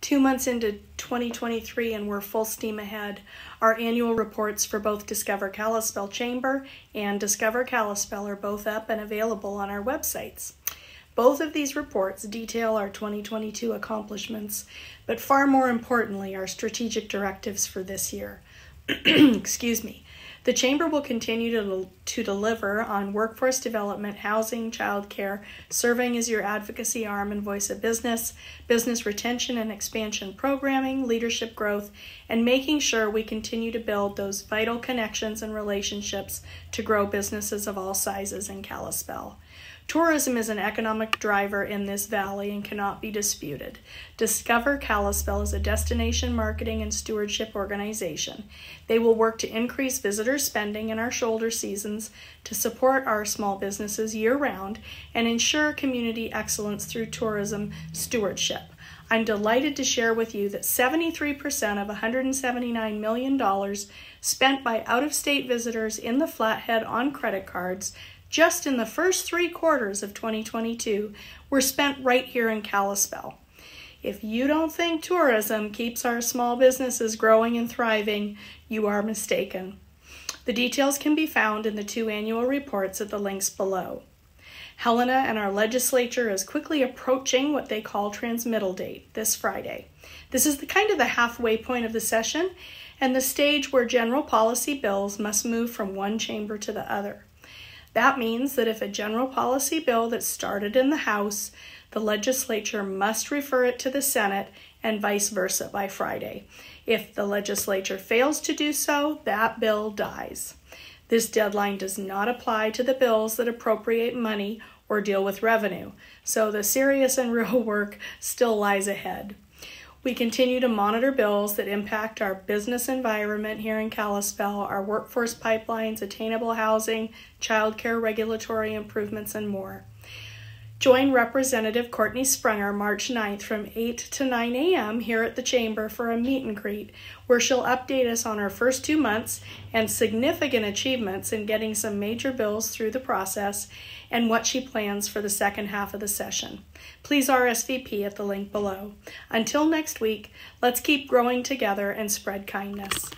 Two months into 2023, and we're full steam ahead. Our annual reports for both Discover Kalispell Chamber and Discover Kalispell are both up and available on our websites. Both of these reports detail our 2022 accomplishments, but far more importantly, our strategic directives for this year. Excuse me. The Chamber will continue to, to deliver on workforce development, housing, childcare, serving as your advocacy arm and voice of business, business retention and expansion programming, leadership growth, and making sure we continue to build those vital connections and relationships to grow businesses of all sizes in Kalispell. Tourism is an economic driver in this valley and cannot be disputed. Discover Kalispell is a destination marketing and stewardship organization. They will work to increase visitor spending in our shoulder seasons to support our small businesses year round and ensure community excellence through tourism stewardship. I'm delighted to share with you that 73% of $179 million spent by out of state visitors in the Flathead on credit cards just in the first three quarters of 2022 were spent right here in Kalispell. If you don't think tourism keeps our small businesses growing and thriving, you are mistaken. The details can be found in the two annual reports at the links below. Helena and our legislature is quickly approaching what they call transmittal date this Friday. This is the kind of the halfway point of the session and the stage where general policy bills must move from one chamber to the other. That means that if a general policy bill that started in the House, the legislature must refer it to the Senate and vice versa by Friday. If the legislature fails to do so, that bill dies. This deadline does not apply to the bills that appropriate money or deal with revenue, so the serious and real work still lies ahead. We continue to monitor bills that impact our business environment here in Kalispell, our workforce pipelines, attainable housing, childcare regulatory improvements, and more. Join Representative Courtenay Sprunger March 9th from 8 to 9 a.m. here at the Chamber for a meet and greet where she'll update us on her first two months and significant achievements in getting some major bills through the process and what she plans for the second half of the session. Please RSVP at the link below. Until next week, let's keep growing together and spread kindness.